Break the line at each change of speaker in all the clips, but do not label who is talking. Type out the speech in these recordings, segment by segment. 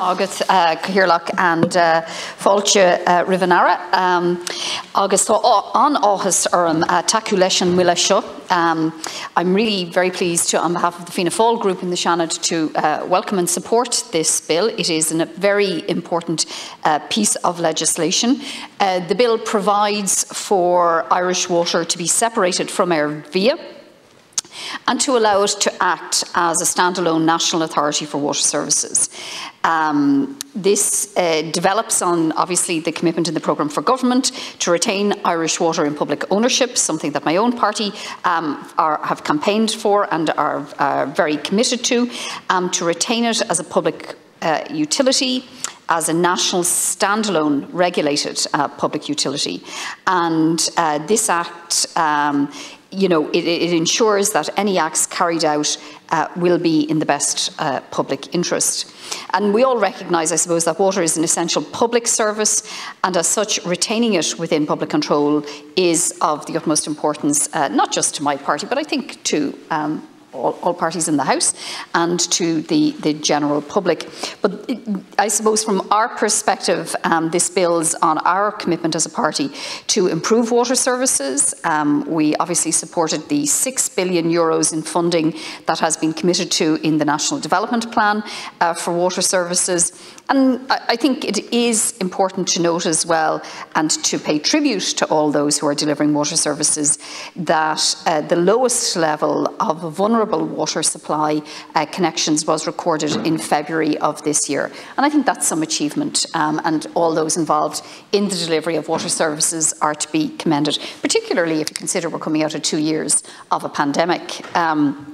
agus uh, and uh, Fáilte uh, Rivanara um, agus an áhas orm uh, taú an. Um, I'm really very pleased to, on behalf of the Fianna Fáil group in the Seanad to uh, welcome and support this bill. It is a very important uh, piece of legislation. Uh, the bill provides for Irish water to be separated from Air Via and to allow it to act as a standalone national authority for water services. Um, this uh, develops on obviously the commitment in the programme for government to retain Irish water in public ownership, something that my own party um, are, have campaigned for and are, are very committed to, um, to retain it as a public uh, utility as a national standalone regulated uh, public utility. And uh, this Act um, you know, it, it, ensures that any acts carried out uh, will be in the best uh, public interest. And we all recognise, I suppose, that water is an essential public service, and as such, retaining it within public control is of the utmost importance, uh, not just to my party, but I think to um, all, all, parties in the House and to the, the general public. But I suppose from our perspective, um, this builds on our commitment as a party to improve water services. Um, we obviously supported the 6 billion euros in funding that has been committed to in the National Development Plan uh, for water services. And I think it is important to note as well and to pay tribute to all those who are delivering water services that uh, the lowest level of vulnerable water supply uh, connections was recorded in February of this year. And I think that's some achievement um, and all those involved in the delivery of water services are to be commended, particularly if you consider we're coming out of two years of a pandemic. Um,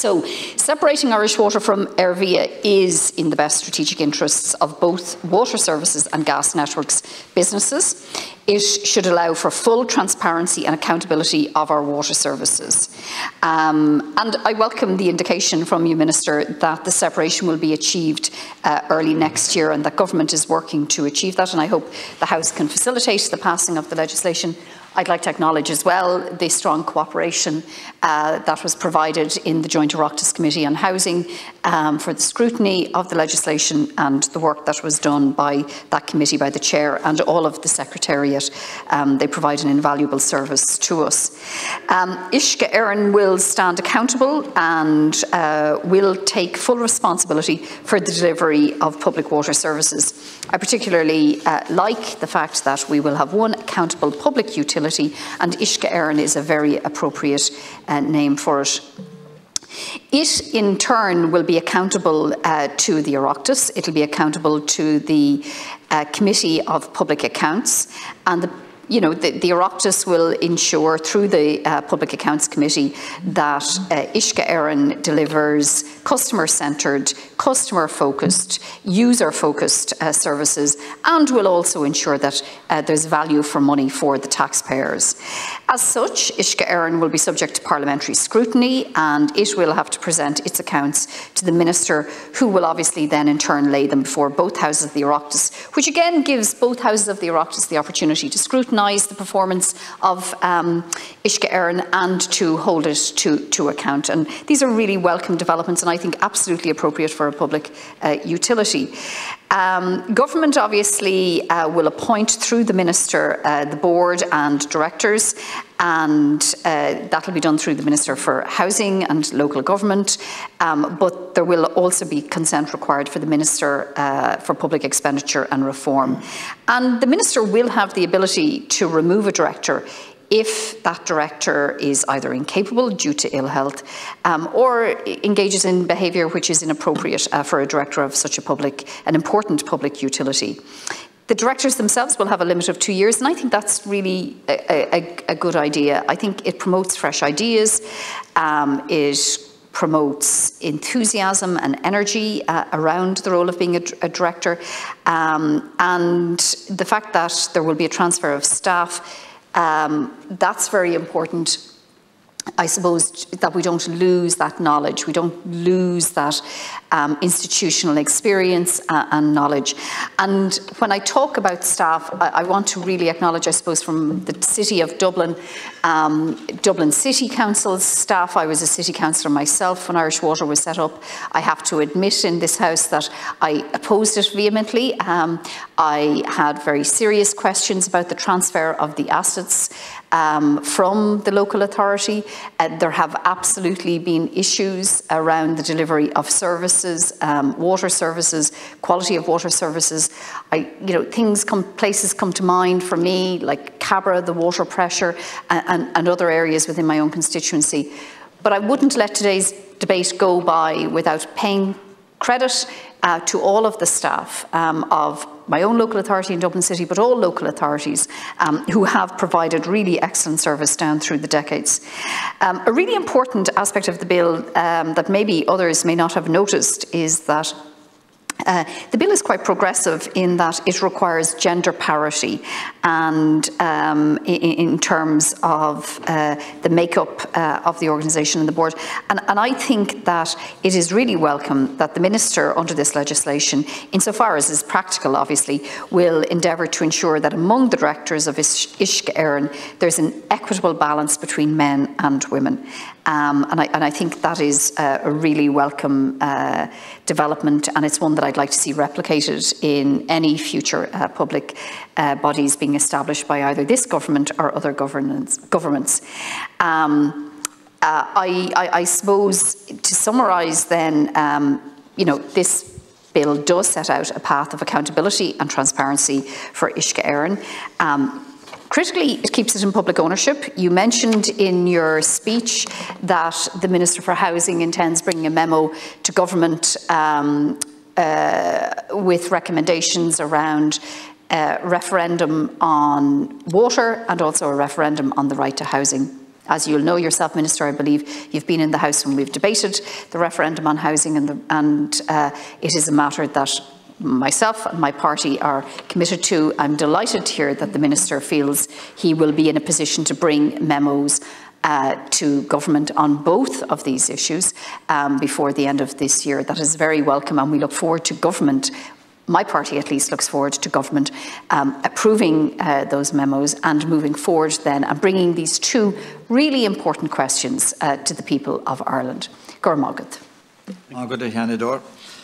so, separating Irish Water from Ervia is in the best strategic interests of both water services and gas networks businesses. It should allow for full transparency and accountability of our water services. Um, and I welcome the indication from you, Minister, that the separation will be achieved uh, early next year and that government is working to achieve that. And I hope the House can facilitate the passing of the legislation I'd like to acknowledge as well the strong cooperation uh, that was provided in the Joint Oireachtas Committee on Housing um, for the scrutiny of the legislation and the work that was done by that committee, by the chair and all of the secretariat. Um, they provide an invaluable service to us. Um, Uisce Éireann will stand accountable and uh, will take full responsibility for the delivery of public water services. I particularly uh, like the fact that we will have one accountable public utility and Uisce Éireann is a very appropriate uh, name for it. It, in turn, will be accountable uh, to the Oireachtas. It will be accountable to the uh, Committee of Public Accounts and the you know, the, Oireachtas will ensure through the uh, Public Accounts Committee that uh, Uisce Éireann delivers customer-centred, customer-focused, user-focused uh, services and will also ensure that uh, there's value for money for the taxpayers. As such, Uisce Éireann will be subject to parliamentary scrutiny and it will have to present its accounts to the Minister who will obviously then in turn lay them before both houses of the Oireachtas, which again gives both houses of the Oireachtas the opportunity to scrutinise the performance of um, Uisce Éireann and to hold it to, to account. And these are really welcome developments and I think absolutely appropriate for a public uh, utility. Um, government obviously uh, will appoint through the Minister uh, the board and directors and uh, that will be done through the Minister for Housing and Local Government, um, but there will also be consent required for the Minister uh, for Public Expenditure and Reform. And the Minister will have the ability to remove a director if that director is either incapable due to ill health um, or engages in behaviour which is inappropriate uh, for a director of such a public, an important public utility. The directors themselves will have a limit of two years, and I think that's really a, a, a good idea. I think it promotes fresh ideas, um, it promotes enthusiasm and energy uh, around the role of being a, a director, um, and the fact that there will be a transfer of staff um, that's very important I suppose that we don't lose that knowledge, we don't lose that um, institutional experience uh, and knowledge. And when I talk about staff, I, I, want to really acknowledge, I suppose, from the City of Dublin, um, Dublin City Council's staff. I was a city councillor myself when Irish Water was set up. I have to admit in this House that I opposed it vehemently. Um, I had very serious questions about the transfer of the assets um, from the local authority. Uh, there have absolutely been issues around the delivery of services, um, water services, quality of water services. I, you know, things come, places come to mind for me, like Cabra, the water pressure, and, and, and other areas within my own constituency. But I wouldn't let today's debate go by without paying credit uh, to all of the staff um, of my own local authority in Dublin City, but all local authorities um, who have provided really excellent service down through the decades. Um, a really important aspect of the bill um, that maybe others may not have noticed is that uh, the bill is quite progressive in that it requires gender parity and um, in, in, terms of uh, the makeup uh, of the organisation and the board. And, and, I think that it is really welcome that the Minister under this legislation, insofar as is practical obviously, will endeavour to ensure that among the directors of Uisce Éireann there's an equitable balance between men and women. Um, and, I, and, I, think that is uh, a really welcome uh, development, and it's one that I'd like to see replicated in any future uh, public uh, bodies being established by either this government or other governments. Um, uh, I, I, I, suppose to summarise then, um, you know, this bill does set out a path of accountability and transparency for Uisce Éireann. Um, Critically, it keeps it in public ownership. You mentioned in your speech that the Minister for Housing intends bringing a memo to government um, uh, with recommendations around a referendum on water and also a referendum on the right to housing. As you'll know yourself, Minister, I believe you've been in the House when we've debated the referendum on housing, and, the, and uh, it is a matter that myself and my party are committed to. I'm delighted to hear that the Minister feels he will be in a position to bring memos uh, to government on both of these issues um, before the end of this year. That is very welcome and we look forward to government my party at least looks forward to government um, approving uh, those memos and moving forward then and bringing these two really important questions uh, to the people of Ireland. Gormagat.
Good